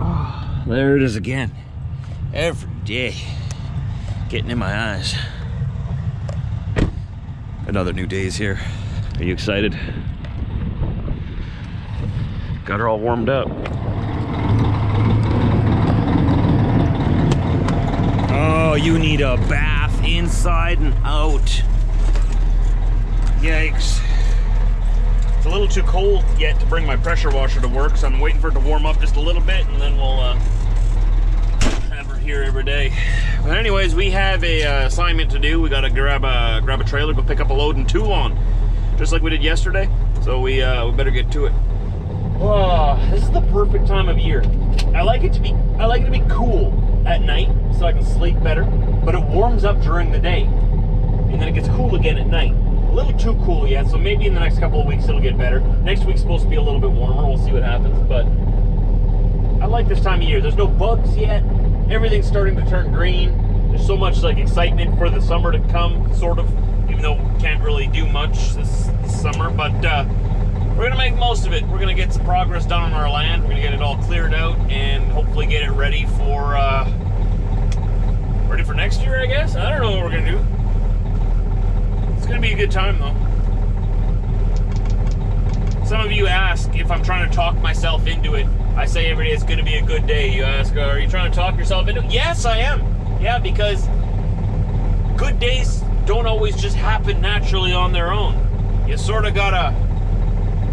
Oh, there it is again. Every day. Getting in my eyes. Another new day's here. Are you excited? Got her all warmed up. Oh, you need a bath inside and out. Yikes. It's a little too cold yet to bring my pressure washer to work, so I'm waiting for it to warm up just a little bit and then we'll uh, have her here every day. But anyways, we have a uh, assignment to do. We gotta grab a grab a trailer, go pick up a load in Teulon, just like we did yesterday. So we uh, we better get to it. Oh, this is the perfect time of year. I like it to be I like it to be cool at night so I can sleep better, but it warms up during the day. And then it gets cool again at night. A little too cool yet, so maybe in the next couple of weeks it'll get better. Next week's supposed to be a little bit warmer. We'll see what happens, but I like this time of year. There's no bugs yet. Everything's starting to turn green. There's so much like excitement for the summer to come, sort of, even though we can't really do much this, this summer, but uh, we're gonna make most of it. We're gonna get some progress done on our land. We're gonna get it all cleared out and hopefully get it ready for uh, ready for next year. I guess I don't know what we're gonna do. It's gonna be a good time though. Some of you ask if I'm trying to talk myself into it. I say every day it's gonna be a good day. You ask, are you trying to talk yourself into it? Yes, I am. Yeah, because good days don't always just happen naturally on their own. You sort of gotta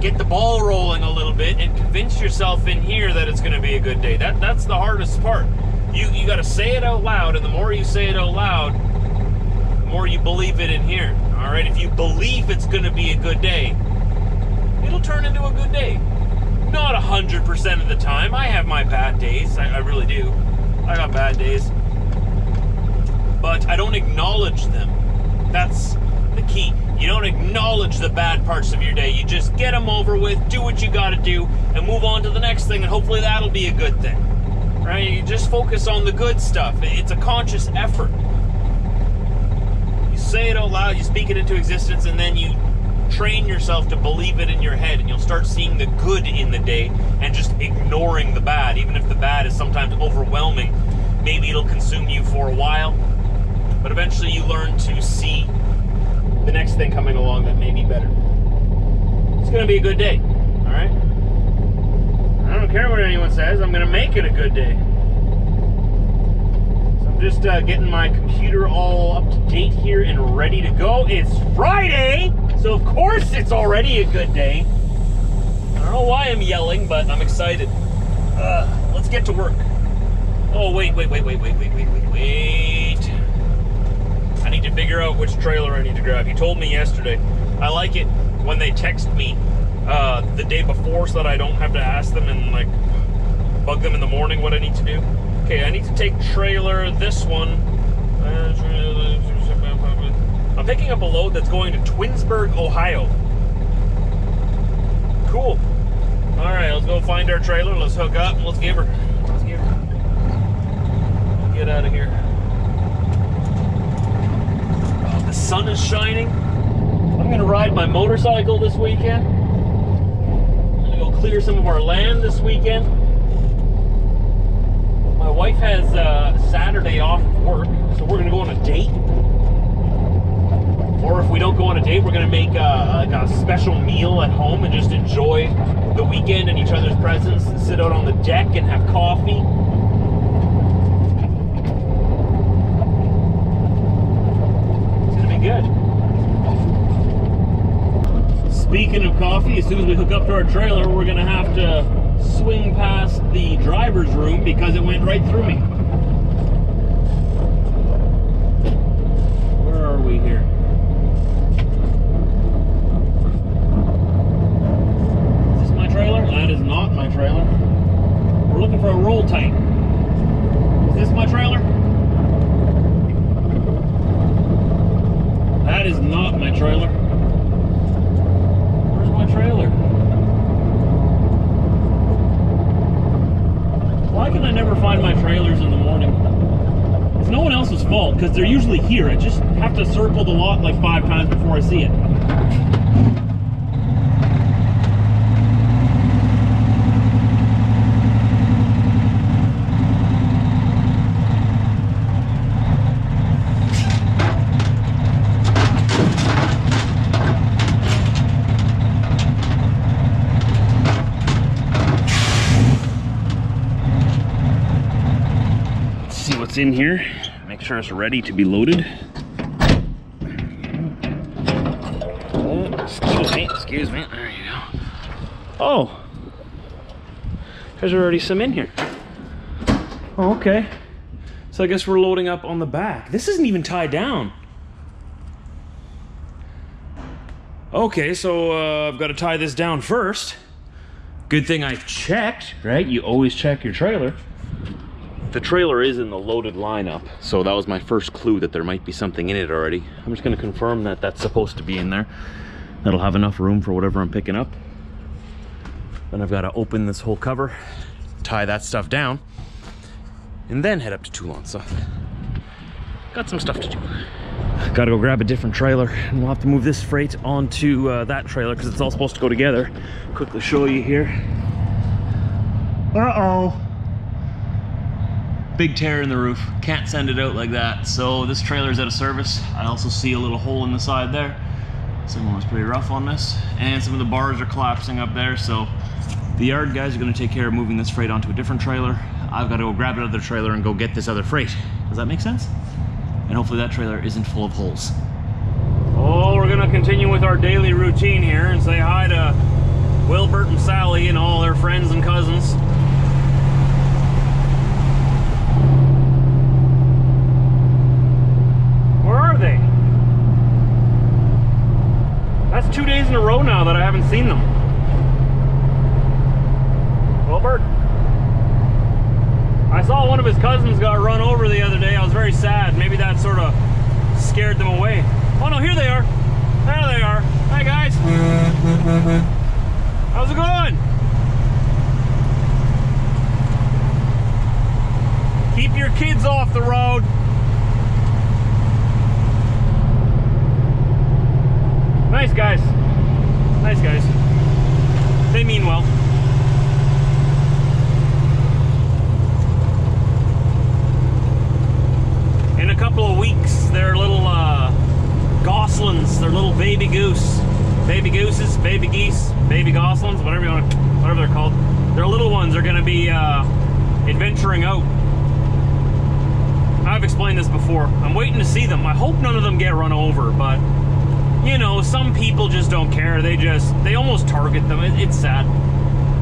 get the ball rolling a little bit and convince yourself in here that it's going to be a good day. That that's the hardest part. You you got to say it out loud, and the more you say it out loud, the more you believe it in here. All right, if you believe it's going to be a good day, it'll turn into a good day. Not a hundred percent of the time. I have my bad days. I, I really do. I got bad days, but I don't acknowledge them. That's the key. You don't acknowledge the bad parts of your day. You just get them over with, do what you got to do, and move on to the next thing, and hopefully that'll be a good thing. Right? You just focus on the good stuff. It's a conscious effort. Say it out loud, you speak it into existence, and then you train yourself to believe it in your head, and you'll start seeing the good in the day and just ignoring the bad, even if the bad is sometimes overwhelming. Maybe it'll consume you for a while, but eventually you learn to see the next thing coming along that may be better. It's going to be a good day, all right? I don't care what anyone says, I'm going to make it a good day. Just uh, getting my computer all up to date here and ready to go. It's Friday, so of course it's already a good day. I don't know why I'm yelling, but I'm excited. Uh, let's get to work. Oh, wait, wait, wait, wait, wait, wait, wait, wait, wait. I need to figure out which trailer I need to grab. He told me yesterday. I like it when they text me uh, the day before so that I don't have to ask them and like bug them in the morning what I need to do. Okay, I need to take trailer this one. I'm picking up a load that's going to Twinsburg, Ohio. Cool. All right, let's go find our trailer. Let's hook up let's give her. Let's give her. Get out of here. Oh, the sun is shining. I'm gonna ride my motorcycle this weekend. I'm gonna go clear some of our land this weekend. My wife has uh, Saturday off of work, so we're gonna go on a date. Or if we don't go on a date, we're gonna make a, like a special meal at home and just enjoy the weekend in each other's presence. and Sit out on the deck and have coffee. It's gonna be good. Speaking of coffee, as soon as we hook up to our trailer, we're gonna have to swing past the driver's room because it went right through me. because they're usually here. I just have to circle the lot like five times before I see it. in here. It's ready to be loaded. Oh, excuse me, excuse me. There you go. Oh, there's already some in here. Oh, okay. So I guess we're loading up on the back. This isn't even tied down. Okay, so uh, I've got to tie this down first. Good thing I checked, right? You always check your trailer. The trailer is in the loaded lineup, so that was my first clue that there might be something in it already. I'm just going to confirm that that's supposed to be in there. That'll have enough room for whatever I'm picking up. Then I've got to open this whole cover, tie that stuff down, and then head up to Teulon. So, got some stuff to do. Gotta go grab a different trailer, and we'll have to move this freight onto uh, that trailer because it's all supposed to go together. Quickly show you here. Uh-oh. Big tear in the roof. Can't send it out like that. So this trailer is out of service. I also see a little hole in the side there. Someone was pretty rough on this. And some of the bars are collapsing up there, so the yard guys are gonna take care of moving this freight onto a different trailer. I've got to go grab another trailer and go get this other freight. Does that make sense? And hopefully that trailer isn't full of holes. Oh, we're gonna continue with our daily routine here and say hi to Wilbert and Sally and all their friends and cousins. Where are they? That's two days in a row now that I haven't seen them. Wilbert? I saw one of his cousins got run over the other day. I was very sad. Maybe that sort of scared them away. Oh no, here they are. There they are. Hi guys. How's it going? Keep your kids off the road. Nice guys. Nice guys. They mean well. in a couple of weeks, their little uh, goslings, their little baby goose, baby gooses, baby geese, baby goslings, whatever you want, whatever they're called. Their little ones are going to be uh, adventuring out. I've explained this before. I'm waiting to see them. I hope none of them get run over, but you know, some people just don't care. They just, they almost target them. It, it's sad.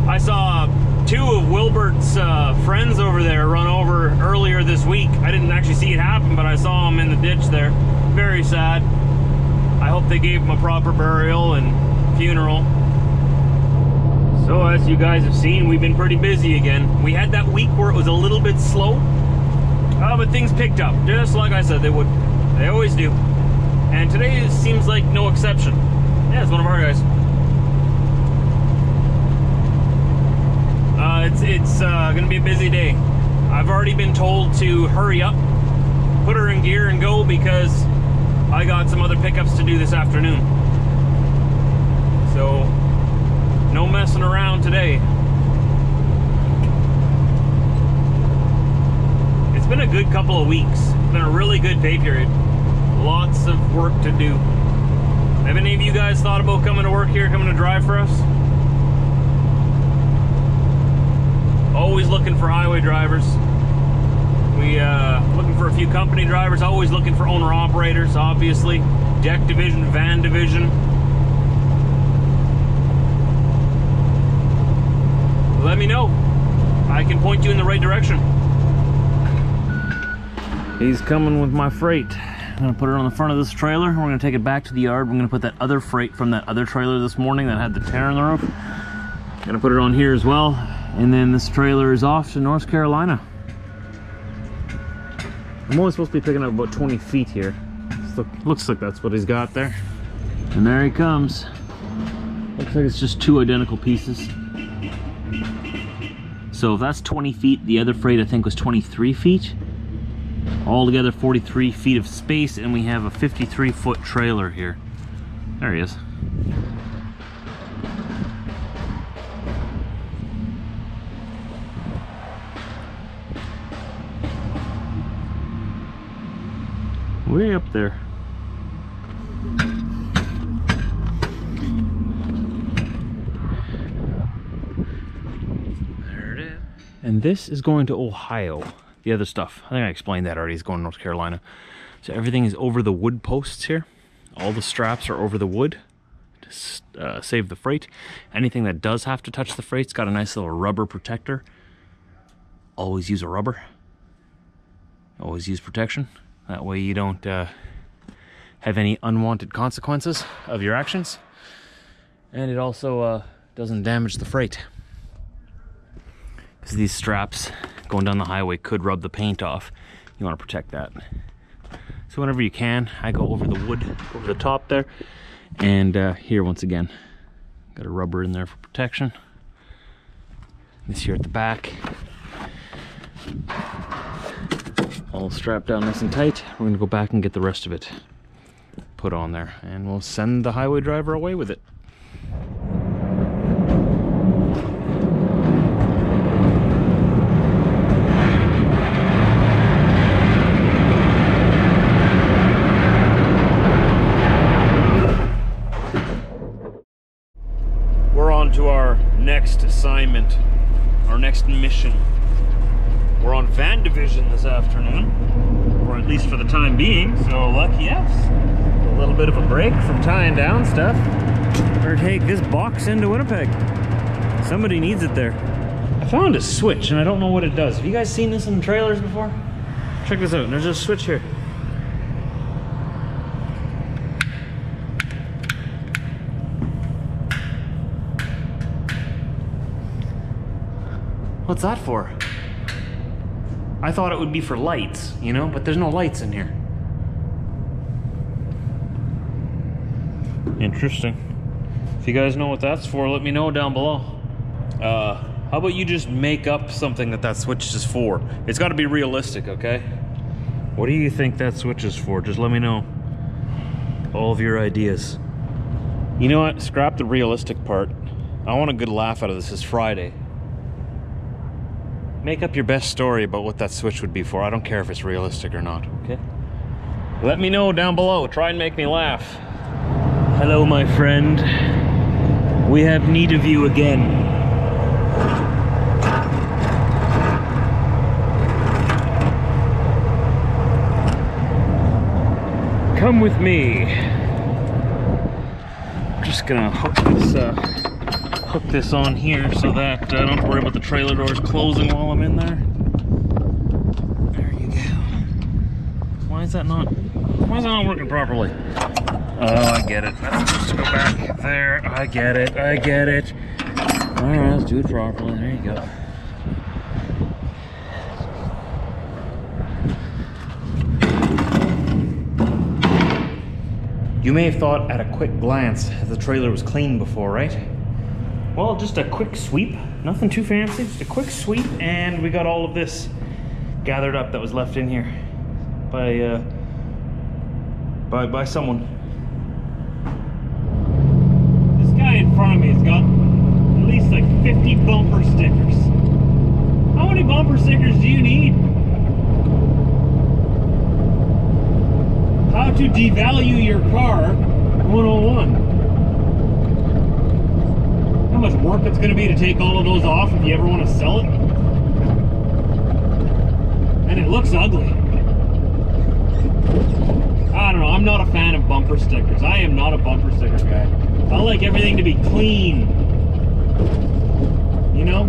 I saw two of Wilbert's uh, friends over there run over earlier this week. I didn't actually see it happen, but I saw them in the ditch there. Very sad. I hope they gave them a proper burial and funeral. So as you guys have seen, we've been pretty busy again. We had that week where it was a little bit slow, uh, but things picked up, just like I said they would. They always do. And today seems like no exception. Yeah, it's one of our guys. Uh, it's it's uh, gonna be a busy day. I've already been told to hurry up, put her in gear and go because I got some other pickups to do this afternoon. So, no messing around today. It's been a good couple of weeks. It's been a really good pay period. Lots of work to do. Have any of you guys thought about coming to work here, coming to drive for us? always looking for highway drivers. We uh, looking for a few company drivers. Always looking for owner operators, obviously. Deck division, van division. Let me know. I can point you in the right direction. He's coming with my freight. I'm gonna put it on the front of this trailer. We're gonna take it back to the yard. We're gonna put that other freight from that other trailer this morning that had the tear in the roof. Gonna put it on here as well. And then this trailer is off to North Carolina. I'm only supposed to be picking up about 20 feet here. Look, looks like that's what he's got there. And there he comes. Looks like it's just two identical pieces. So if that's 20 feet, the other freight I think was 23 feet. Altogether 43 feet of space and we have a 53 foot trailer here. There he is. way up there. There it is. And this is going to Ohio. The other stuff. I think I explained that already. He's going to North Carolina. So everything is over the wood posts here. All the straps are over the wood to uh, save the freight. Anything that does have to touch the freight's got a nice little rubber protector. Always use a rubber. Always use protection. That way you don't uh, have any unwanted consequences of your actions. And it also uh, doesn't damage the freight. Because these straps going down the highway could rub the paint off. You want to protect that. So whenever you can, I go over the wood, over the top there. And uh, here, once again, got a rubber in there for protection. This here at the back. All strapped down nice and tight. We're gonna go back and get the rest of it put on there. And we'll send the highway driver away with it. next assignment, our next mission. We're on van division this afternoon, or at least for the time being, so lucky us. A little bit of a break from tying down stuff. Or take this box into Winnipeg. Somebody needs it there. I found a switch and I don't know what it does. Have you guys seen this in trailers before? Check this out, there's a switch here. What's that for? I thought it would be for lights, you know, but there's no lights in here. Interesting. If you guys know what that's for, let me know down below. Uh, how about you just make up something that that switch is for? It's got to be realistic, okay? What do you think that switch is for? Just let me know. All of your ideas. You know what? Scrap the realistic part. I want a good laugh out of this. It's Friday. Make up your best story about what that switch would be for. I don't care if it's realistic or not, okay? Let me know down below. Try and make me laugh. Hello, my friend. We have need of you again. Come with me. I'm Just gonna hook this uh, hook this on here so that I don't worry about the trailer doors closing while I'm in there. There you go. Why is that not, why is that not working properly? Oh, I get it. That's supposed to go back there. I get it. I get it. All right, let's do it properly. There you go. You may have thought at a quick glance the trailer was clean before, right? Well, just a quick sweep, nothing too fancy, just a quick sweep, and we got all of this gathered up that was left in here by uh, by by someone. This guy in front of me has got at least like 50 bumper stickers. How many bumper stickers do you need? How to devalue your car 101 how much work it's going to be to take all of those off if you ever want to sell it. And it looks ugly. I don't know, I'm not a fan of bumper stickers. I am not a bumper sticker guy. I like everything to be clean. You know?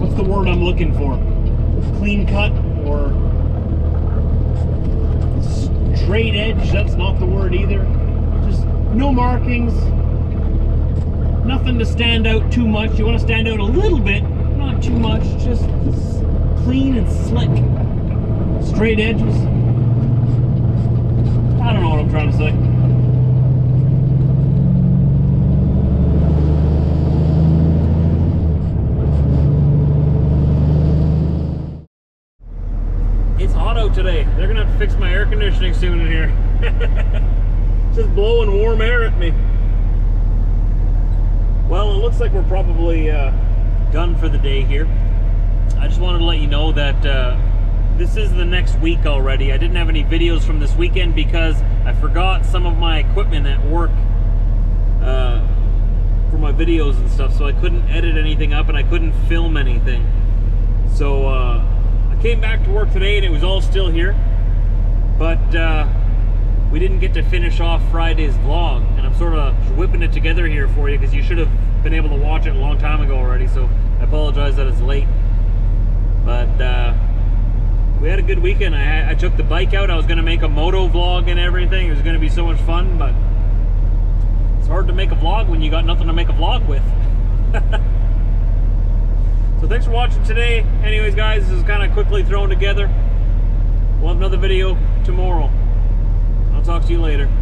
What's the word I'm looking for? Clean cut or straight edge? That's not the word either no markings, nothing to stand out too much. You want to stand out a little bit, not too much, just clean and slick. Straight edges. I don't know what I'm trying to say. Today. They're gonna have to fix my air conditioning soon in here. just blowing warm air at me. Well, it looks like we're probably uh, done for the day here. I just wanted to let you know that uh, this is the next week already. I didn't have any videos from this weekend because I forgot some of my equipment at work uh, for my videos and stuff, so I couldn't edit anything up and I couldn't film anything. So uh, I came back to work today and it was all still here, but uh, we didn't get to finish off Friday's vlog, and I'm sort of whipping it together here for you because you should have been able to watch it a long time ago already. So I apologize that it's late, but uh, we had a good weekend. I, I took the bike out. I was going to make a moto vlog and everything. It was going to be so much fun, but it's hard to make a vlog when you got nothing to make a vlog with. so thanks for watching today. Anyways, guys, this is kind of quickly thrown together. We'll have another video tomorrow. I'll talk to you later.